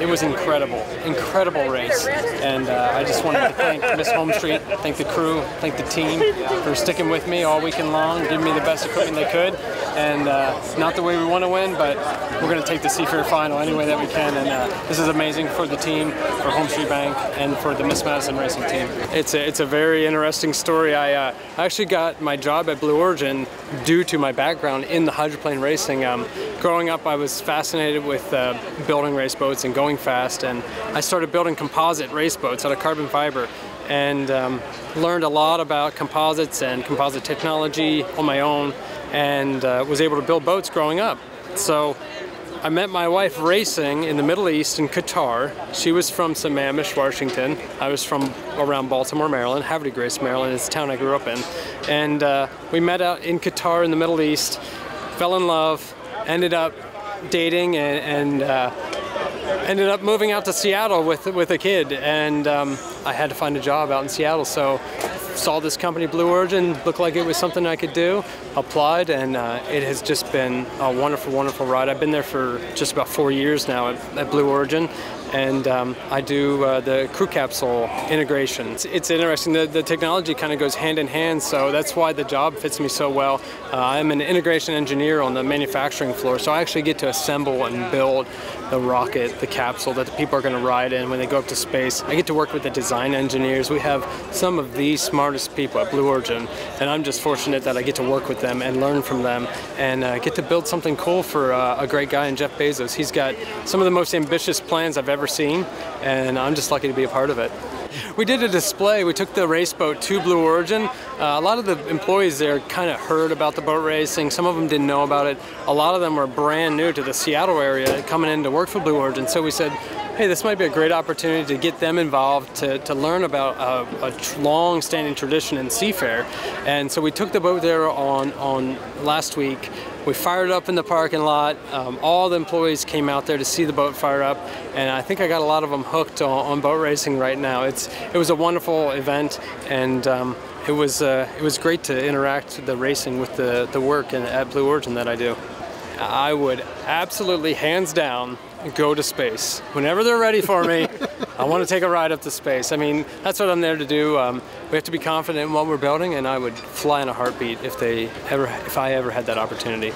It was incredible, incredible race, and uh, I just wanted to thank Miss Homestreet, thank the crew, thank the team for sticking with me all weekend long, giving me the best equipment they could, and uh, not the way we want to win, but we're going to take the Seafair final any way that we can, and uh, this is amazing for the team, for Homestreet Bank, and for the Miss Madison Racing team. It's a, it's a very interesting story. I uh, actually got my job at Blue Origin due to my background in the hydroplane racing. Um, growing up, I was fascinated with uh, building race boats and going fast, and I started building composite race boats out of carbon fiber and um, learned a lot about composites and composite technology on my own and uh, was able to build boats growing up. So I met my wife racing in the Middle East in Qatar. She was from Sammamish, Washington. I was from around Baltimore, Maryland. De Grace, Maryland is the town I grew up in. And uh, we met out in Qatar in the Middle East, fell in love, ended up dating and, and uh, ended up moving out to Seattle with with a kid, and um, I had to find a job out in Seattle. So saw this company, Blue Origin, looked like it was something I could do. Applied, and uh, it has just been a wonderful, wonderful ride. I've been there for just about four years now at, at Blue Origin, and um, I do uh, the crew capsule integration. It's, it's interesting, the, the technology kind of goes hand in hand, so that's why the job fits me so well. Uh, I'm an integration engineer on the manufacturing floor, so I actually get to assemble and build the rocket, the capsule that the people are going to ride in when they go up to space. I get to work with the design engineers. We have some of the smartest people at Blue Origin, and I'm just fortunate that I get to work with them and learn from them and uh, get to build something cool for uh, a great guy in Jeff Bezos. He's got some of the most ambitious plans I've ever seen, and I'm just lucky to be a part of it. We did a display. We took the race boat to Blue Origin. Uh, a lot of the employees there kind of heard about the boat racing. Some of them didn't know about it. A lot of them were brand new to the Seattle area coming in to work for Blue Origin. So we said, hey, this might be a great opportunity to get them involved to, to learn about a, a long-standing tradition in Seafair. And so we took the boat there on, on last week. We fired it up in the parking lot. Um, all the employees came out there to see the boat fire up, and I think I got a lot of them hooked on, on boat racing right now. It's it was a wonderful event, and um, it was uh, it was great to interact the racing with the the work in, at Blue Origin that I do. I would absolutely, hands down, go to space. Whenever they're ready for me, I want to take a ride up to space. I mean, that's what I'm there to do. Um, we have to be confident in what we're building, and I would fly in a heartbeat if they ever, if I ever had that opportunity.